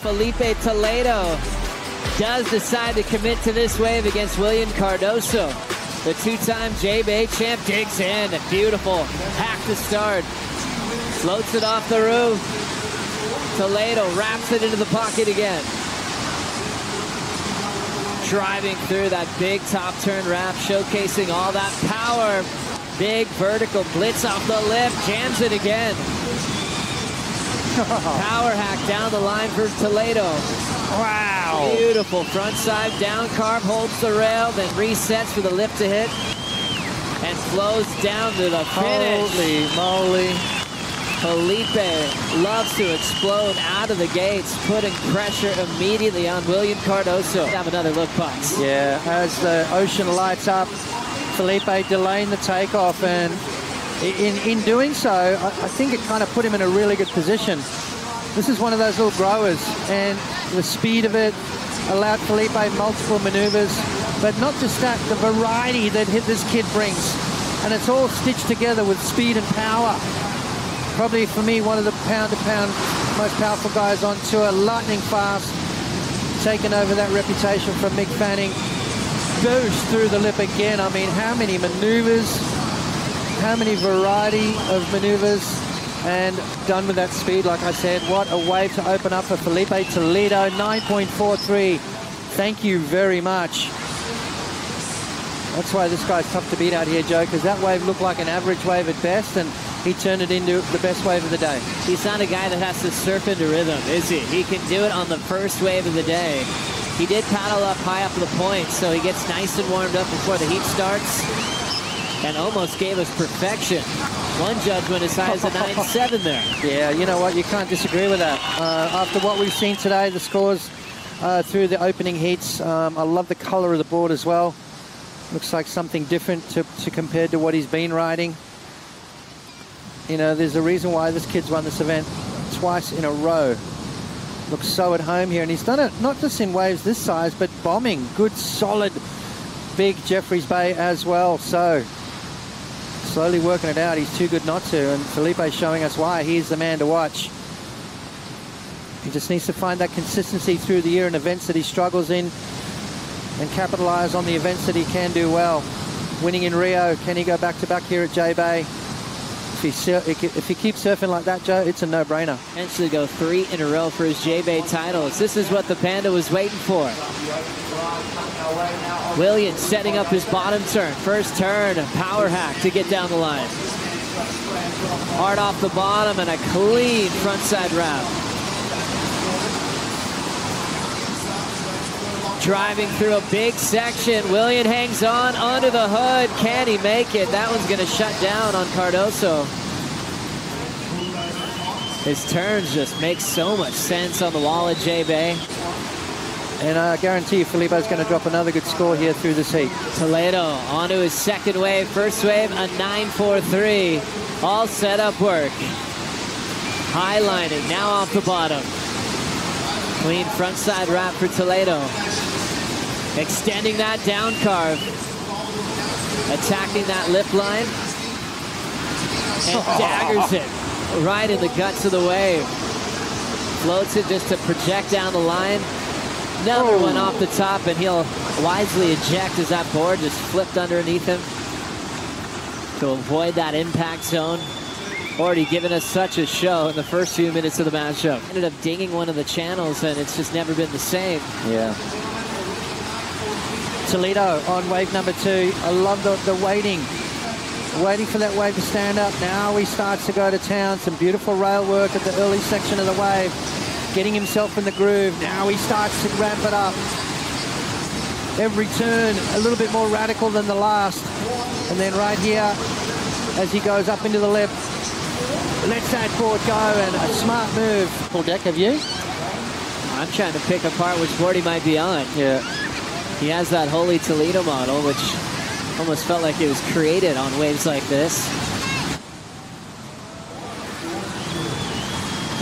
Filipe Toledo does decide to commit to this wave against Willian Cardoso. The two-time J-Bay champ digs in. A Beautiful. Hack to start. Floats it off the roof. Toledo wraps it into the pocket again. Driving through that big top turn wrap, showcasing all that power. Big vertical blitz off the lip, jams it again. Power hack down the line for Toledo. Wow. Beautiful front side down carve, holds the rail, then resets for the lift to hit, and flows down to the finish. Holy moly. Filipe loves to explode out of the gates, putting pressure immediately on Willian Cardoso. Have another look, Bucks. Yeah, as the ocean lights up, Filipe delaying the takeoff, and in, in doing so, I, I think it kind of put him in a really good position. This is one of those little growers, and the speed of it allowed Filipe multiple maneuvers, but not just that, the variety that this kid brings. And it's all stitched together with speed and power. Probably for me, one of the pound-to-pound most powerful guys on tour, lightning fast, taking over that reputation from Mick Fanning. Goes through the lip again. I mean, how many maneuvers, how many variety of maneuvers, and done with that speed, like I said. What a wave to open up for Filipe Toledo, 9.43. Thank you very much. That's why this guy's tough to beat out here, Joe, because that wave looked like an average wave at best, and he turned it into the best wave of the day. He's not a guy that has to surf into rhythm, is he? He can do it on the first wave of the day. He did paddle up high up the point, so he gets nice and warmed up before the heat starts, and almost gave us perfection. One judge went as high as a 9-7 there. Yeah, you know what? You can't disagree with that. Uh, after what we've seen today, the scores uh, through the opening heats, um, I love the color of the board as well. Looks like something different to, to compared to what he's been riding. You know, there's a reason why this kid's won this event twice in a row. Looks so at home here, and he's done it not just in waves this size, but bombing. Good, solid, big Jeffreys Bay as well. So, slowly working it out. He's too good not to, and Filipe's showing us why. He's the man to watch. He just needs to find that consistency through the year in events that he struggles in and capitalize on the events that he can do well. Winning in Rio, can he go back to back here at J-Bay? If he, if he keeps surfing like that, Joe, it's a no-brainer. Potentially go three in a row for his J-Bay titles. This is what the Panda was waiting for. Willian's setting up his bottom turn. First turn, power hack to get down the line. Hard off the bottom and a clean frontside wrap. Driving through a big section. Willian hangs on under the hood. Can he make it? That one's going to shut down on Cardoso. His turns just make so much sense on the wall at J-Bay. And I guarantee you Filipe's going to drop another good score here through this heat. Toledo onto his second wave. First wave, a 9-4-3. All set up work. Highlining, now off the bottom. Clean frontside wrap for Toledo. Extending that down carve. Attacking that lip line. And daggers it right in the guts of the wave. Floats it just to project down the line. Another oh. one off the top, and he'll wisely eject as that board just flipped underneath him to avoid that impact zone. Already given us such a show in the first few minutes of the matchup. Ended up dinging one of the channels, and it's just never been the same. Yeah. Toledo on wave number two. I love the, the waiting. Waiting for that wave to stand up. Now he starts to go to town. Some beautiful rail work at the early section of the wave. Getting himself in the groove. Now he starts to ramp it up. Every turn a little bit more radical than the last. And then right here, as he goes up into the lip, lets that board go and a smart move. Full deck, have you? I'm trying to pick apart which board he might be on. Yeah. He has that Holy Toledo model, which almost felt like it was created on waves like this.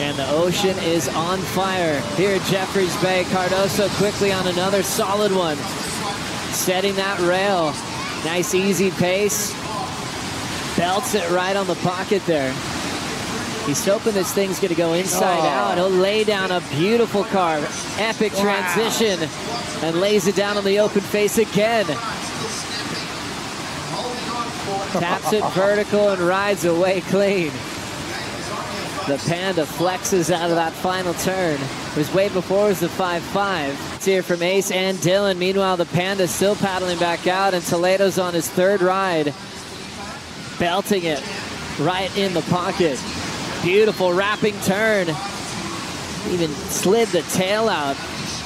And the ocean is on fire here at Jeffreys Bay. Cardoso quickly on another solid one. Setting that rail. Nice easy pace. Belts it right on the pocket there. He's hoping this thing's going to go inside oh. out. He'll lay down a beautiful carve. Epic wow. transition. And lays it down on the open face again. Taps it vertical and rides away clean. The Panda flexes out of that final turn. It was way before it was the 5-5. It's here from Ace and Dylan. Meanwhile, the Panda still paddling back out, and Toledo's on his third ride. Belting it right in the pocket. Beautiful wrapping turn. Even slid the tail out.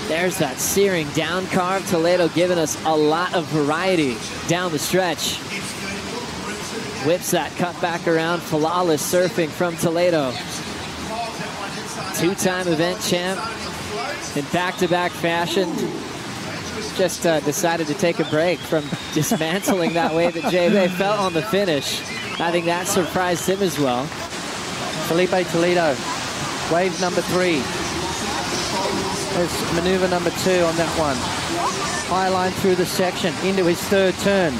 There's that searing down carve. Toledo giving us a lot of variety down the stretch. Whips that cut back around. Flawless surfing from Toledo. Two-time event champ in back-to-back -back fashion. Just uh, decided to take a break from dismantling that way that J-Bay felt on the finish. I think that surprised him as well. Filipe Toledo, wave number three. There's maneuver number two on that one. High line through the section into his third turn.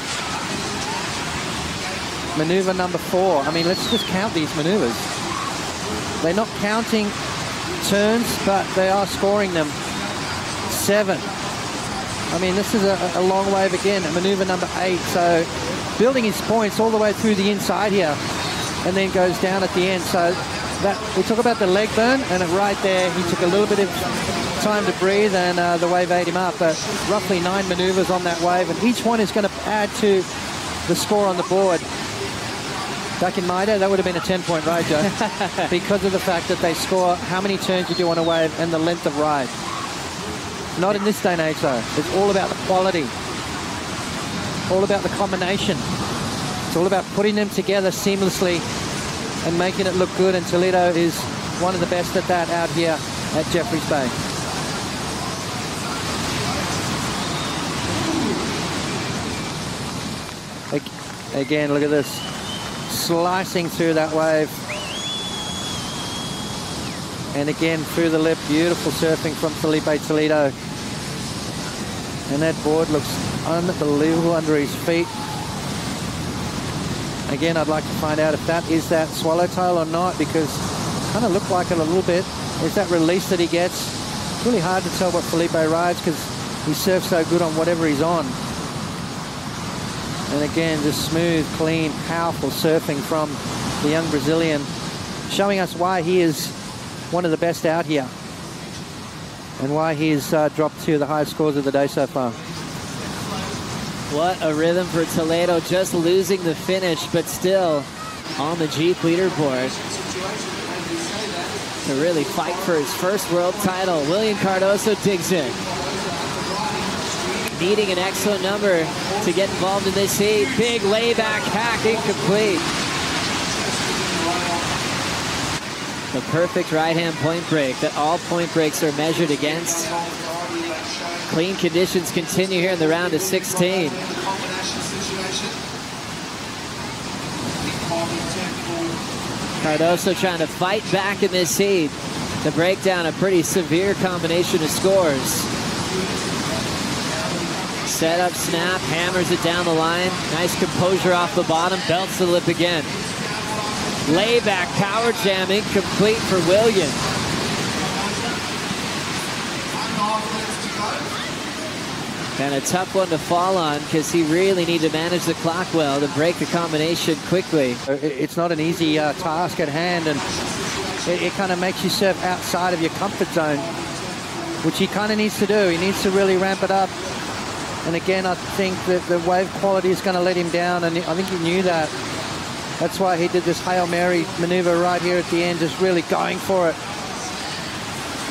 Maneuver number four. I mean, let's just count these maneuvers. They're not counting turns, but they are scoring them. Seven. I mean, this is a, a long wave again, maneuver number eight. So building his points all the way through the inside here and then goes down at the end. So that we talk about the leg burn, and right there, he took a little bit of time to breathe, and uh, the wave ate him up. But roughly nine maneuvers on that wave, and each one is going to add to the score on the board. Back in my day, that would have been a 10-point ride, Joe, because of the fact that they score how many turns you do on a wave and the length of ride. Not in this day and age, though. It's all about the quality, all about the combination. It's all about putting them together seamlessly and making it look good, and Toledo is one of the best at that out here at Jeffreys Bay. Again, look at this slicing through that wave. And again, through the lip, beautiful surfing from Filipe Toledo. And that board looks unbelievable under his feet. Again, I'd like to find out if that is that swallowtail or not, because kind of looked like it a little bit. Is that release that he gets? It's really hard to tell what Filipe rides because he surfs so good on whatever he's on. And again, just smooth, clean, powerful surfing from the young Brazilian, showing us why he is one of the best out here and why he's uh, dropped two of the highest scores of the day so far. What a rhythm for Toledo, just losing the finish, but still on the Jeep leaderboard to really fight for his first world title. Willian Cardoso digs in needing an excellent number to get involved in this heat. Big layback hack incomplete. The perfect right-hand point break that all point breaks are measured against. Clean conditions continue here in the round of 16. Cardoso trying to fight back in this heat to break down a pretty severe combination of scores. Set up, snap, hammers it down the line. Nice composure off the bottom, belts the lip again. Layback power jam incomplete for Williams. And a tough one to fall on because he really needed to manage the clock well to break the combination quickly. It's not an easy uh, task at hand and it, it kind of makes you surf outside of your comfort zone, which he kind of needs to do. He needs to really ramp it up and again, I think that the wave quality is going to let him down, and I think he knew that. That's why he did this Hail Mary maneuver right here at the end, just really going for it.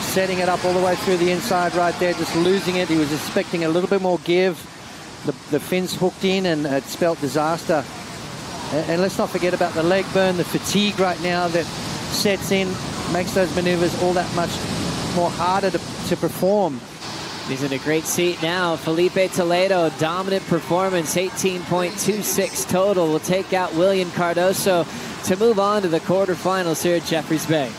Setting it up all the way through the inside right there, just losing it. He was expecting a little bit more give. The, the fins hooked in, and it spelt disaster. And, and let's not forget about the leg burn, the fatigue right now that sets in, makes those maneuvers all that much more harder to, to perform. He's in a great seat now. Filipe Toledo, dominant performance, 18.26 total. Will take out Willian Cardoso to move on to the quarterfinals here at Jeffreys Bay.